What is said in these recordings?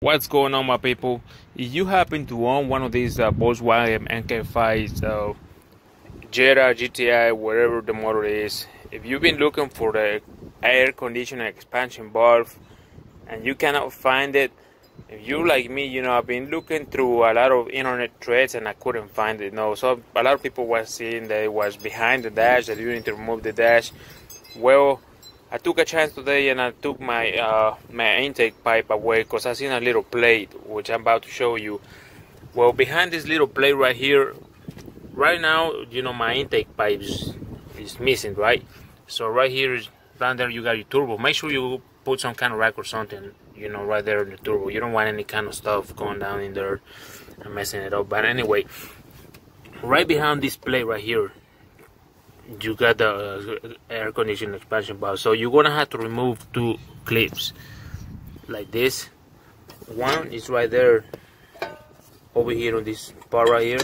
What's going on, my people? If you happen to own one of these uh, Volkswagen MK5s, uh, Jetta, GTI, whatever the model is, if you've been looking for the air conditioner expansion valve and you cannot find it, if you like me, you know, I've been looking through a lot of internet threads and I couldn't find it. No, so a lot of people were saying that it was behind the dash, that you need to remove the dash. Well, I took a chance today and I took my uh, my intake pipe away because I seen a little plate which I'm about to show you. Well, behind this little plate right here, right now, you know, my intake pipe is, is missing, right? So right here down there you got your turbo. Make sure you put some kind of rack or something, you know, right there in the turbo. You don't want any kind of stuff going down in there and messing it up. But anyway, right behind this plate right here, you got the uh, air conditioning expansion valve. So you're gonna have to remove two clips like this. One is right there over here on this part right here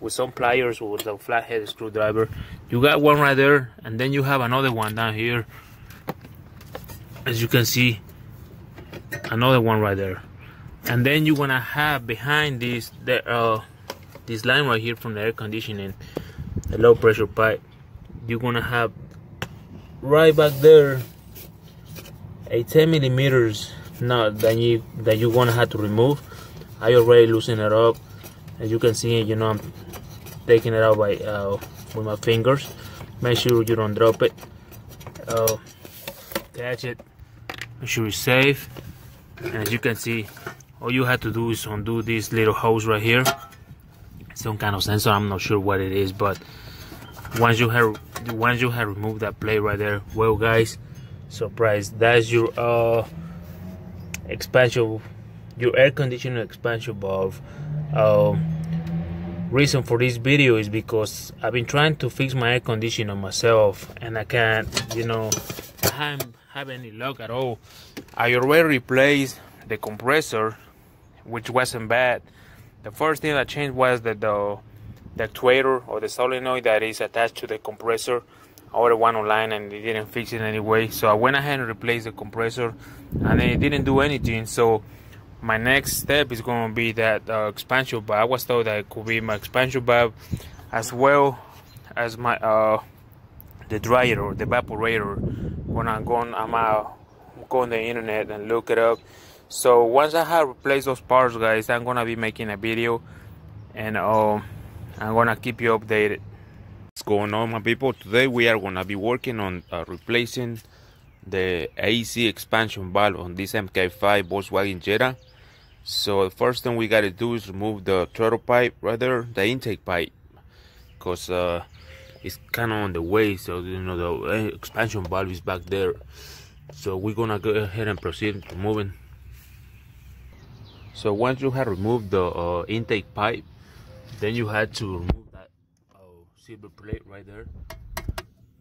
with some pliers or with a flathead screwdriver. You got one right there and then you have another one down here. As you can see another one right there. And then you're gonna have behind this the uh this line right here from the air conditioning the low pressure pipe. You're gonna have right back there a 10 millimeters nut that you that you're gonna have to remove. I already loosened it up. As you can see you know I'm taking it out by uh, with my fingers. Make sure you don't drop it. Uh, catch it. Make sure it's safe. And as you can see all you have to do is undo this little hose right here some kind of sensor. I'm not sure what it is but once you have once you have removed that plate right there well guys surprise. That's your uh expansion your air conditioner expansion valve. Um reason for this video is because I've been trying to fix my air conditioner myself and I can't you know I haven't have any luck at all. I already replaced the compressor which wasn't bad the first thing that changed was that the the actuator or the solenoid that is attached to the compressor. I ordered one online and they didn't fix it anyway. So I went ahead and replaced the compressor and it didn't do anything. So my next step is going to be that uh, expansion valve. I was told that it could be my expansion valve as well as my uh, the dryer or the evaporator. When I'm going, I'm uh, go on the internet and look it up. So once I have replaced those parts, guys, I'm gonna be making a video and um. I'm gonna keep you updated. What's going on my people? Today we are gonna be working on uh, replacing the AC expansion valve on this MK5 Volkswagen Jetta. So the first thing we gotta do is remove the throttle pipe, rather the intake pipe, because uh, it's kind of on the way. So you know the uh, expansion valve is back there. So we're gonna go ahead and proceed to moving. So once you have removed the uh, intake pipe, then you had to remove that uh, silver plate right there.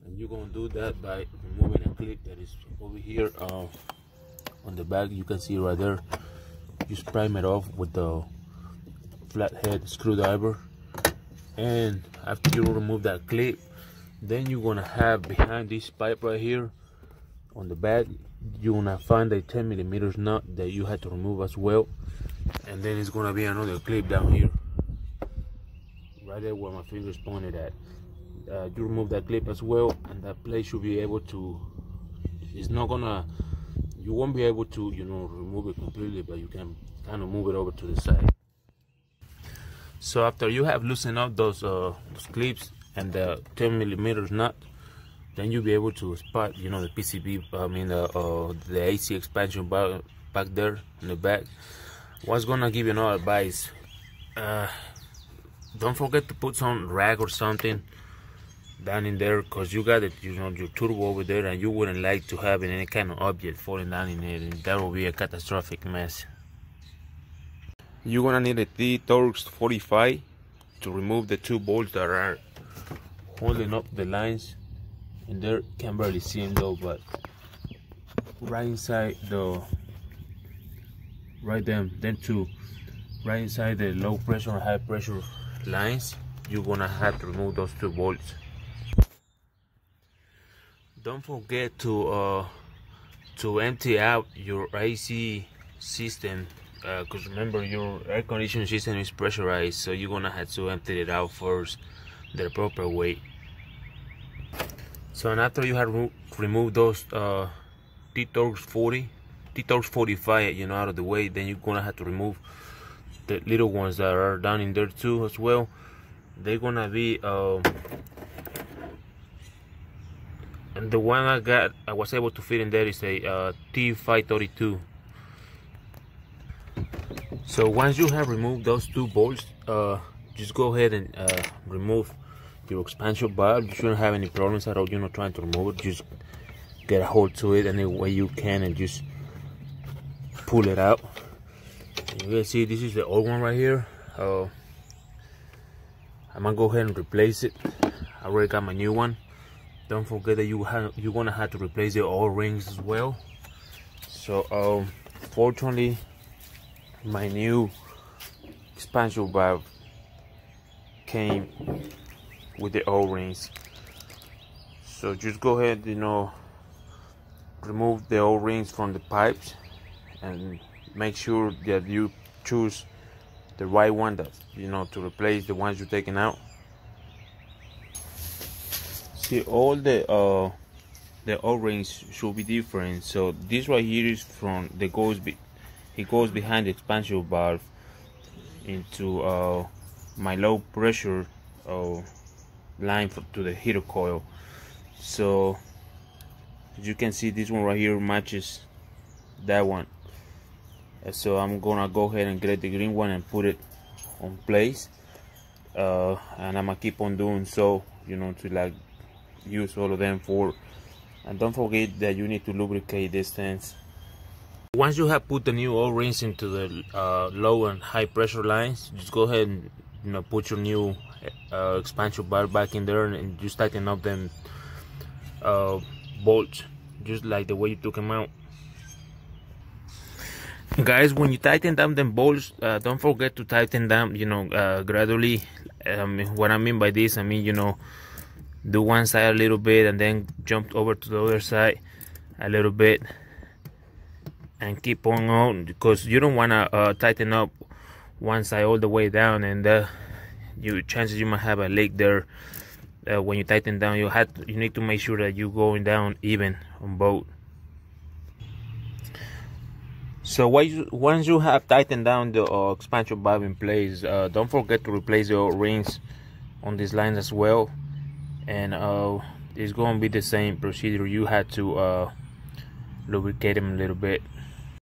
And you're gonna do that by removing a clip that is over here uh, on the back. You can see right there. Just prime it off with the flathead screwdriver. And after you remove that clip then you're gonna have behind this pipe right here on the back you're gonna find a 10 millimeters nut that you had to remove as well and then it's gonna be another clip down here right there where my fingers pointed at. Uh, you remove that clip as well, and that plate should be able to. It's not gonna. You won't be able to, you know, remove it completely, but you can kind of move it over to the side. So after you have loosened up those uh, those clips and the 10 millimeters nut, then you'll be able to spot, you know, the PCB. I mean, the uh, the AC expansion back back there in the back. What's gonna give you another advice? Uh, don't forget to put some rag or something down in there because you got it you know your turbo over there and you wouldn't like to have any kind of object falling down in it and that will be a catastrophic mess you're gonna need a T-Torx 45 to remove the two bolts that are holding up the lines and there can barely see them though but right inside the right them then two right inside the low pressure and high pressure lines you're gonna have to remove those two bolts. Don't forget to uh, to empty out your AC system because uh, remember your air conditioning system is pressurized so you're gonna have to empty it out first the proper way so and after you have removed those uh, T-Torx 40 T-Torx 45 you know out of the way then you're gonna have to remove the little ones that are down in there too as well. They're gonna be uh, and the one I got I was able to fit in there is a uh, T532 so once you have removed those two bolts uh, just go ahead and uh, remove your expansion valve you shouldn't have any problems at all. You're not trying to remove it. Just get a hold to it any way you can and just pull it out. You can see this is the old one right here. Uh, I'm gonna go ahead and replace it. I already got my new one. Don't forget that you have you're gonna have to replace the o-rings as well. So um fortunately my new expansion valve came with the o-rings. So just go ahead you know remove the o-rings from the pipes and make sure that you choose the right one that you know to replace the ones you're taking out. See all the uh the o-rings should be different. So this right here is from the goes be it goes behind the expansion valve into uh, my low pressure uh, line for, to the heater coil. So as you can see this one right here matches that one. So I'm gonna go ahead and get the green one and put it on place. Uh, and I'm gonna keep on doing so you know to like use all of them for. And don't forget that you need to lubricate these things. Once you have put the new o-rings into the uh, low and high pressure lines just go ahead and you know put your new uh, expansion valve back in there and just tighten up them uh, bolts just like the way you took them out. Guys when you tighten down them bolts uh, don't forget to tighten them you know uh, gradually. Um, what I mean by this I mean you know do one side a little bit and then jump over to the other side a little bit and keep on on because you don't want to uh, tighten up one side all the way down and uh, you chances you might have a leak there uh, when you tighten down you have to, you need to make sure that you're going down even on both. So once you have tightened down the uh, expansion valve in place uh, don't forget to replace your rings on these lines as well. And uh, it's going to be the same procedure. You had to uh, lubricate them a little bit